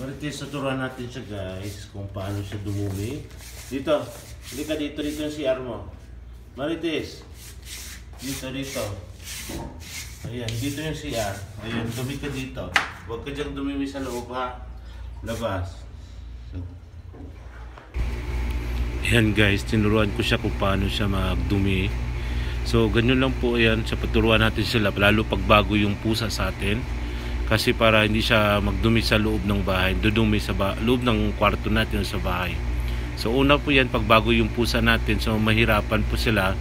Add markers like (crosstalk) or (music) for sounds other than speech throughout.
Marites, tuturuan natin siya guys kung paano siya dumumi. Dito, hindi ka dito, dito yung CR mo. Marites, dito, dito. Ayan, dito yung CR. Ayan, dumi ka dito. Huwag ka dyan dumimi sa loob ha. Labas. So, Ayan guys, tinuruan ko siya kung paano siya magdumi. So ganyan lang po yan, sa paturuan natin sila, lalo pag bago yung pusa sa atin. Kasi para hindi siya magdumi sa loob ng bahay, dudumi sa ba loob ng kwarto natin sa bahay. So una po yan, pag bago yung pusa natin, so mahirapan po sila.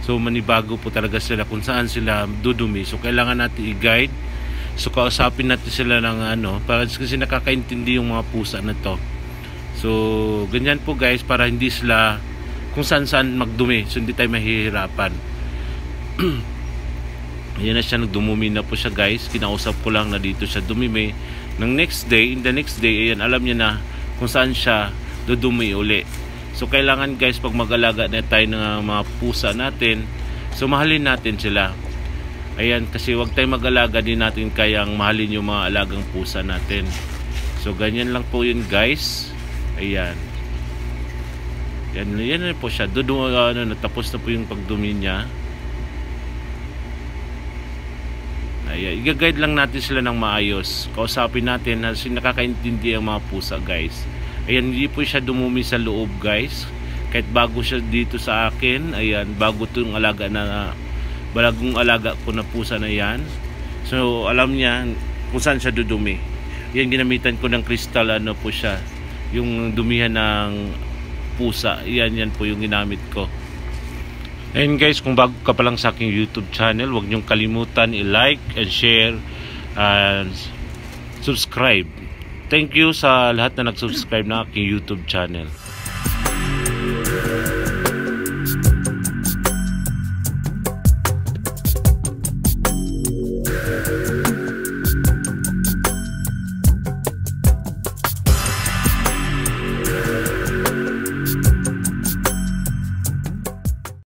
So manibago po talaga sila kung saan sila dudumi. So kailangan natin i-guide. So kausapin natin sila ng ano, para kasi nakakaintindi yung mga pusa na to. So, ganyan po guys para hindi sila kung saan saan magdumi. So, hindi tayo mahihirapan. (clears throat) Ayan na siya, nagdumumi na po siya guys. Kinausap ko lang na dito siya dumimi. Nang next day, in the next day, ayan, alam niya na kung saan siya dudumi uli. So, kailangan guys, pag mag-alaga na tayo ng mga pusa natin, so mahalin natin sila. Ayan, kasi wag tayo mag-alaga din natin kayang mahalin yung mga alagang pusa natin. So, ganyan lang po yun guys. Ayan. Yan, yan na po siya. Doon, ano, natapos na po yung pagdumi niya. Ayan. I-guide lang natin sila ng maayos. Kausapin natin na nakakaintindi ang mga pusa, guys. Ayan, hindi po siya dumumi sa loob, guys. Kahit bago siya dito sa akin, ayan, bago itong alaga na, balagong alaga ko na pusa na yan. So, alam niya kung saan siya dudumi. Yan, ginamitan ko ng crystal, ano po siya, yung dumihan ng pusa. Yan, yan po yung ginamit ko. And guys, kung bago ka pa lang sa aking YouTube channel, huwag niyong kalimutan i-like and share and subscribe. Thank you sa lahat na nag-subscribe na aking YouTube channel.